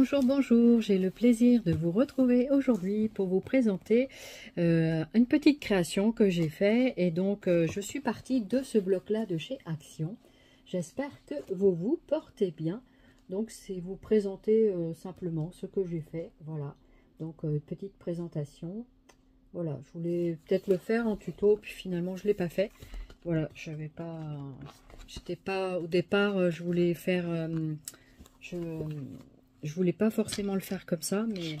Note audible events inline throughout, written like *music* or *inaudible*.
Bonjour, bonjour, j'ai le plaisir de vous retrouver aujourd'hui pour vous présenter euh, une petite création que j'ai fait et donc euh, je suis partie de ce bloc là de chez Action. J'espère que vous vous portez bien. Donc c'est vous présenter euh, simplement ce que j'ai fait, voilà. Donc petite présentation. Voilà, je voulais peut-être le faire en tuto puis finalement je l'ai pas fait. Voilà, je n'avais pas, j'étais pas au départ, je voulais faire, je voulais pas forcément le faire comme ça, mais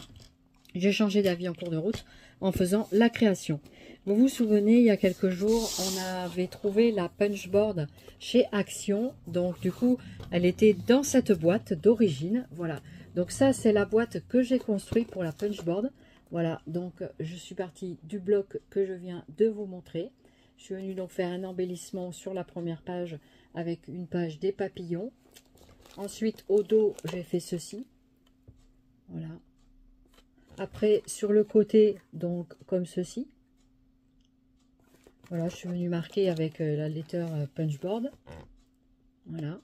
j'ai changé d'avis en cours de route en faisant la création. Vous vous souvenez, il y a quelques jours, on avait trouvé la punchboard chez Action. Donc du coup, elle était dans cette boîte d'origine. Voilà. Donc ça, c'est la boîte que j'ai construite pour la punchboard. Voilà. Donc je suis partie du bloc que je viens de vous montrer. Je suis venue donc faire un embellissement sur la première page avec une page des papillons. Ensuite, au dos, j'ai fait ceci. Voilà. Après, sur le côté, donc, comme ceci. Voilà, je suis venue marquer avec euh, la letter euh, punchboard. Voilà.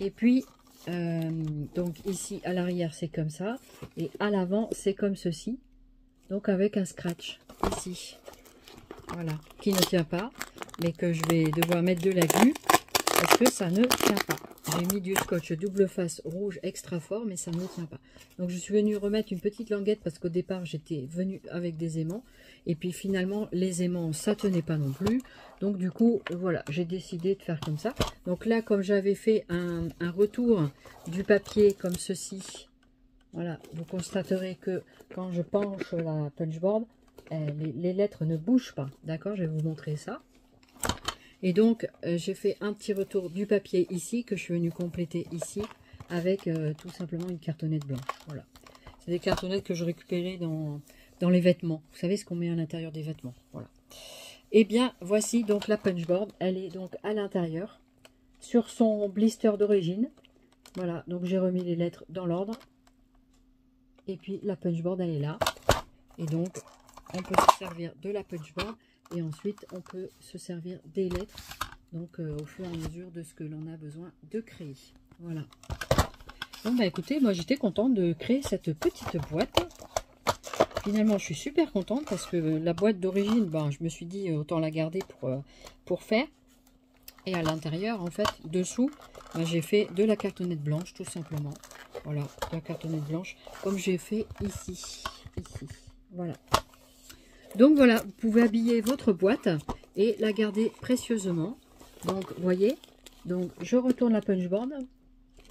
Et puis, euh, donc ici, à l'arrière, c'est comme ça. Et à l'avant, c'est comme ceci. Donc, avec un scratch, ici. Voilà, qui ne tient pas, mais que je vais devoir mettre de la glu, parce que ça ne tient pas. J'ai mis du scotch double face rouge extra fort, mais ça ne tient pas. Donc je suis venue remettre une petite languette parce qu'au départ j'étais venue avec des aimants. Et puis finalement les aimants ça tenait pas non plus. Donc du coup voilà, j'ai décidé de faire comme ça. Donc là comme j'avais fait un, retour du papier comme ceci, voilà, vous constaterez que quand je penche la punchboard, eh, les lettres ne bougent pas. D'accord, je vais vous montrer ça. Et donc, euh, j'ai fait un petit retour du papier ici, que je suis venue compléter ici, avec euh, tout simplement une cartonnette blanche. Voilà. C'est des cartonnettes que je récupérais dans, dans les vêtements. Vous savez ce qu'on met à l'intérieur des vêtements. Voilà. Et eh bien, voici donc la punchboard. Elle est donc à l'intérieur, sur son blister d'origine. Voilà, donc j'ai remis les lettres dans l'ordre. Et puis la punchboard, elle est là. Et donc, on peut se servir de la punchboard et ensuite, on peut se servir des lettres, donc euh, au fur et à mesure de ce que l'on a besoin de créer. Voilà. Bon, bah écoutez, moi j'étais contente de créer cette petite boîte. Finalement, je suis super contente parce que la boîte d'origine, ben, je me suis dit euh, autant la garder pour, euh, pour faire. Et à l'intérieur, en fait, dessous, ben, j'ai fait de la cartonnette blanche, tout simplement. Voilà, de la cartonnette blanche, comme j'ai fait ici. Ici, voilà. Donc voilà, vous pouvez habiller votre boîte et la garder précieusement. Donc, vous voyez, donc je retourne la punchboard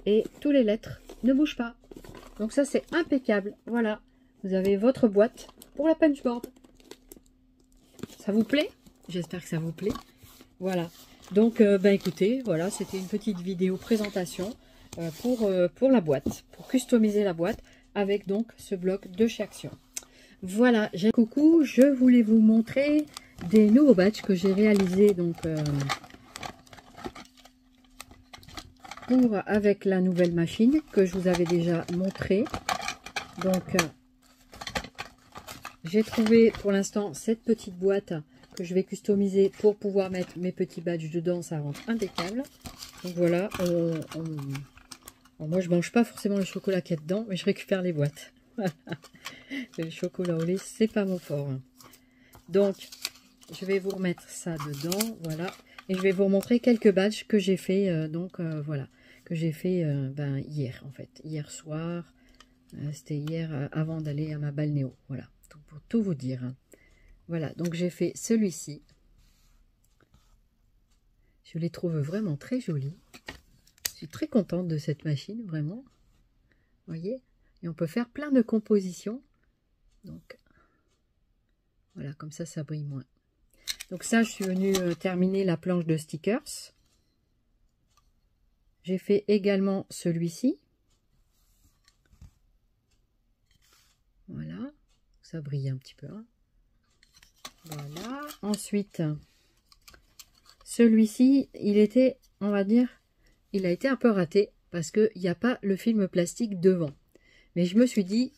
et toutes les lettres ne bougent pas. Donc ça, c'est impeccable. Voilà, vous avez votre boîte pour la punchboard. Ça vous plaît? J'espère que ça vous plaît. Voilà. Donc, euh, ben écoutez, voilà, c'était une petite vidéo présentation euh, pour, euh, pour la boîte, pour customiser la boîte avec donc ce bloc de chez Action. Voilà, j'ai coucou, je voulais vous montrer des nouveaux batchs que j'ai réalisés donc euh, avec la nouvelle machine que je vous avais déjà montré. Donc euh, j'ai trouvé pour l'instant cette petite boîte que je vais customiser pour pouvoir mettre mes petits badges dedans, ça rentre impeccable. Donc voilà, moi je mange pas forcément le chocolat qu'il y a dedans, mais je récupère les boîtes. *laughs* le chocolat au lait, c'est pas mon fort. Donc, je vais vous remettre ça dedans, voilà. Et je vais vous montrer quelques badges que j'ai fait, euh, donc euh, voilà, que j'ai fait euh, ben, hier en fait, hier soir. C'était hier avant d'aller à ma balnéo, voilà, pour tout vous dire. Hein. Voilà, donc j'ai fait celui-ci. Je les trouve vraiment très jolis. Je suis très contente de cette machine, vraiment. Vous voyez? Et on peut faire plein de compositions. Donc, voilà, comme ça, ça brille moins. Donc ça, je suis venue euh, terminer la planche de stickers. J'ai fait également celui-ci. Voilà, ça brille un petit peu. Hein. Voilà. Ensuite, celui-ci, il était, on va dire, il a été un peu raté parce qu'il n'y a pas le film plastique devant. Mais je me suis dit,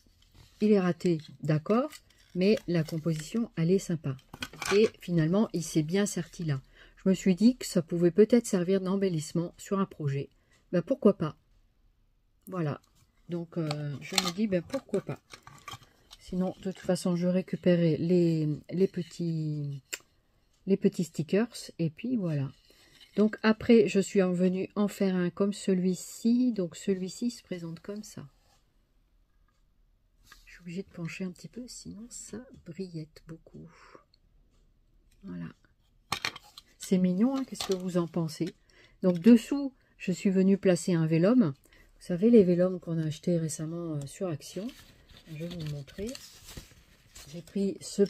il est raté, d'accord, mais la composition, elle est sympa. Et finalement, il s'est bien serti là. Je me suis dit que ça pouvait peut-être servir d'embellissement sur un projet. Ben pourquoi pas Voilà. Donc, euh, je me dis, ben pourquoi pas. Sinon, de toute façon, je récupérais les, petits, les petits stickers. Et puis, voilà. Donc, après, je suis venue en faire un comme celui-ci. Donc, celui-ci se présente comme ça. Obligée de pencher un petit peu, sinon ça brillette beaucoup. Voilà. C'est mignon, hein, qu'est-ce que vous en pensez? Donc, dessous, je suis venue placer un vélum. Vous savez, les vélums qu'on a acheté récemment euh, sur Action. Je vais vous montrer. J'ai pris ce,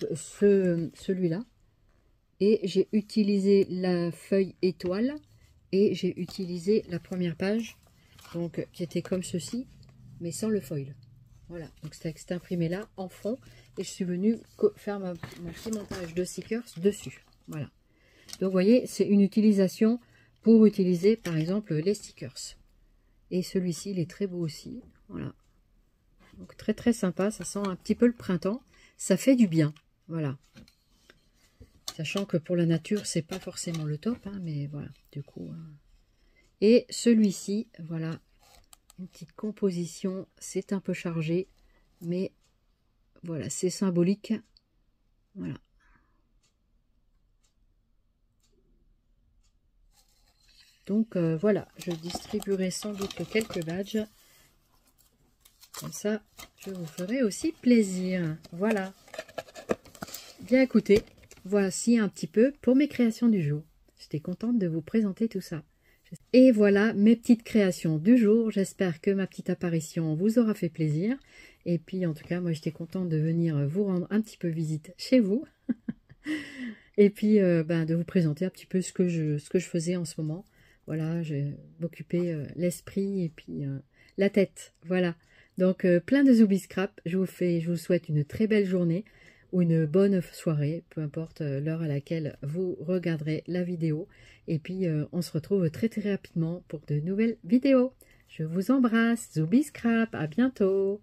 celui-là. Et j'ai utilisé la feuille étoile. Et j'ai utilisé la première page. Donc, qui était comme ceci. Mais sans le foil. Voilà. Donc, c'est imprimé là, en fond. Et je suis venue faire mon petit montage de stickers dessus. Voilà. Donc, vous voyez, c'est une utilisation pour utiliser, par exemple, les stickers. Et celui-ci, il est très beau aussi. Voilà. Donc très très sympa, ça sent un petit peu le printemps. Ça fait du bien. Voilà. Sachant que pour la nature, c'est pas forcément le top, hein, mais voilà, du coup. Euh. Et celui-ci, voilà, une petite composition, c'est un peu chargé, mais voilà, c'est symbolique. Voilà. Donc euh, voilà, je distribuerai sans doute quelques badges. Comme ça, je vous ferai aussi plaisir. Voilà. Bien écoutez, voici un petit peu pour mes créations du jour. J'étais contente de vous présenter tout ça. Et voilà mes petites créations du jour. J'espère que ma petite apparition vous aura fait plaisir. Et puis en tout cas, moi j'étais contente de venir vous rendre un petit peu visite chez vous. *laughs* Et puis euh, ben, de vous présenter un petit peu ce que je, faisais en ce moment. Voilà, je m'occuper euh, l'esprit et puis euh, la tête. Voilà. Donc plein de Zoubi Scrap. Je vous fais, je vous souhaite une très belle journée ou une bonne soirée, peu importe l'heure à laquelle vous regarderez la vidéo. Et puis on se retrouve très très rapidement pour de nouvelles vidéos. Je vous embrasse, Zoubi Scrap, à bientôt